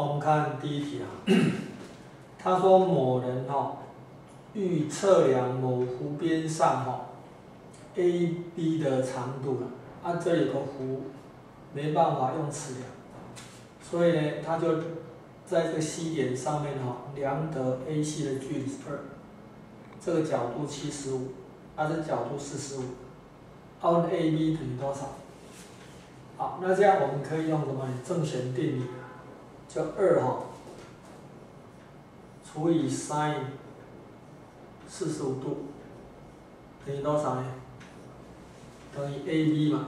我们看第一题啊，他说某人哈、欲测量某弧边上哈、A、B 的长度了，啊这里有个弧，没办法用尺量，所以呢，他就在这个 C 点上面哈、量得 AC 的距离是二，这个角度七十五，啊这角度四十五，啊问 AB 等于多少？好，那这样我们可以用什么正弦定理？叫二哈除以 sin 四十五度等于多少呢？等于 AB 嘛，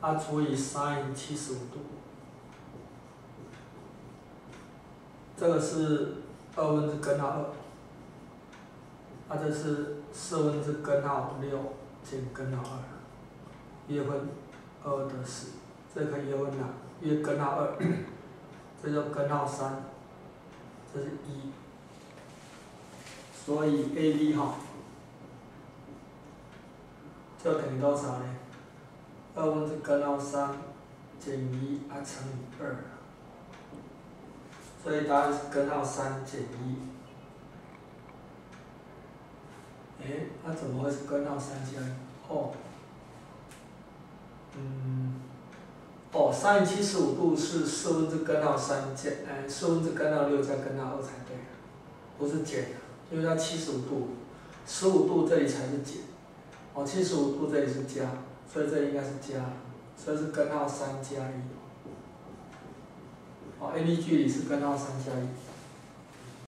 啊除以 sin 七十五度，这个是二分之根号二，啊这是四分之根号六减根号二，约分二的四，这可以约分哪？约根号二，这叫根号三，这是一，所以 AB 哈，就等于多少呢？二分之根号三减一啊乘以二，所以答案是根号三减一。哎，那怎么会是根号三加一？哦，哦，sin 七十五度是四分之根号三减，哎，四分之根号六加根号二才对，不是减的，因为它七十五度，十五度这里才是减，哦，七十五度这里是加，所以这应该是加，所以是根号三加一，哦，AB 距离是根号三加一。